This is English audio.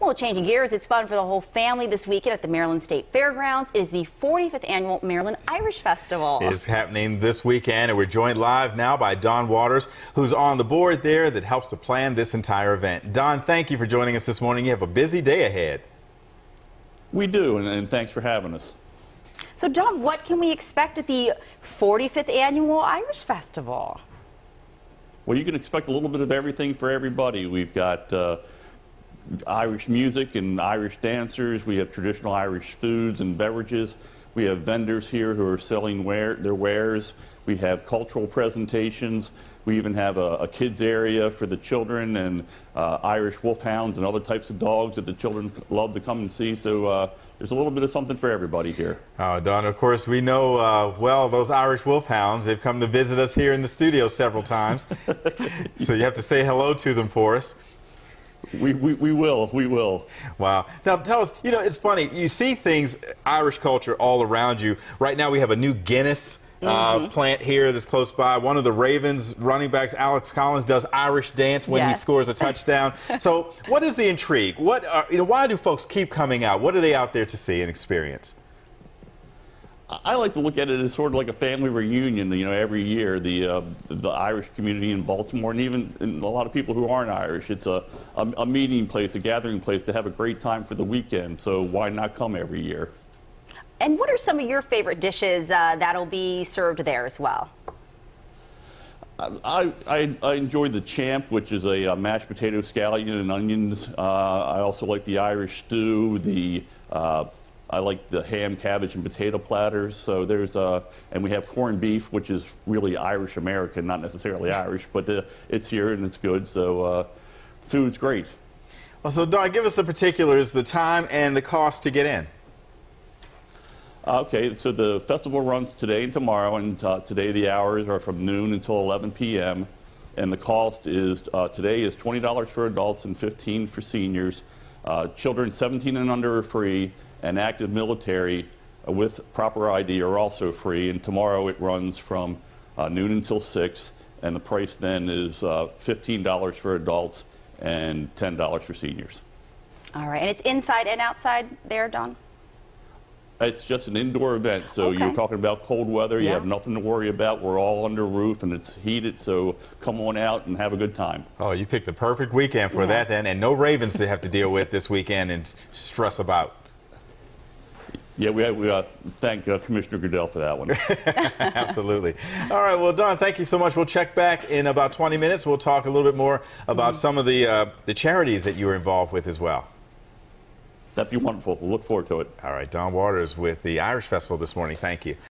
Well, changing gears, it's fun for the whole family this weekend at the Maryland State Fairgrounds. It is the 45th annual Maryland Irish Festival. It's happening this weekend, and we're joined live now by Don Waters, who's on the board there that helps to plan this entire event. Don, thank you for joining us this morning. You have a busy day ahead. We do, and, and thanks for having us. So, Don, what can we expect at the 45th annual Irish Festival? Well, you can expect a little bit of everything for everybody. We've got uh, Irish music and Irish dancers. We have traditional Irish foods and beverages. We have vendors here who are selling wear, their wares. We have cultural presentations. We even have a, a kids area for the children and uh, Irish wolfhounds and other types of dogs that the children love to come and see. So uh, there's a little bit of something for everybody here. Oh, Don, of course, we know uh, well those Irish wolfhounds. They've come to visit us here in the studio several times. so you have to say hello to them for us. We, we, we will, we will. Wow. Now tell us, you know, it's funny. You see things, Irish culture all around you. Right now we have a new Guinness uh, mm -hmm. plant here that's close by. One of the Ravens running backs, Alex Collins, does Irish dance when yes. he scores a touchdown. so what is the intrigue? What are, you know, why do folks keep coming out? What are they out there to see and experience? I like to look at it as sort of like a family reunion. You know, every year the uh, the Irish community in Baltimore, and even and a lot of people who aren't Irish, it's a, a, a meeting place, a gathering place to have a great time for the weekend. So why not come every year? And what are some of your favorite dishes uh, that'll be served there as well? I, I, I enjoyed the champ, which is a, a mashed potato, scallion, and onions. Uh, I also like the Irish stew, the uh, I like the ham, cabbage, and potato platters. So there's uh, and we have corned beef, which is really Irish American, not necessarily Irish, but uh, it's here and it's good. So uh, food's great. Well, so Don, give us the particulars, the time and the cost to get in. Okay, so the festival runs today and tomorrow, and uh, today the hours are from noon until 11 p.m. And the cost is uh, today is $20 for adults and 15 for seniors. Uh, children 17 and under are free and active military uh, with proper ID are also free. And tomorrow it runs from uh, noon until 6, and the price then is uh, $15 for adults and $10 for seniors. All right, and it's inside and outside there, Don? It's just an indoor event, so okay. you're talking about cold weather. You have nothing to worry about. We're all under roof and it's heated, so come on out and have a good time. Oh, you picked the perfect weekend for yeah. that then, and no Ravens to have to deal with this weekend and stress about. Yeah, we, we uh, thank uh, Commissioner Goodell for that one. Absolutely. All right, well, Don, thank you so much. We'll check back in about 20 minutes. We'll talk a little bit more about mm -hmm. some of the, uh, the charities that you were involved with as well. That'd be wonderful. We'll look forward to it. All right, Don Waters with the Irish Festival this morning. Thank you.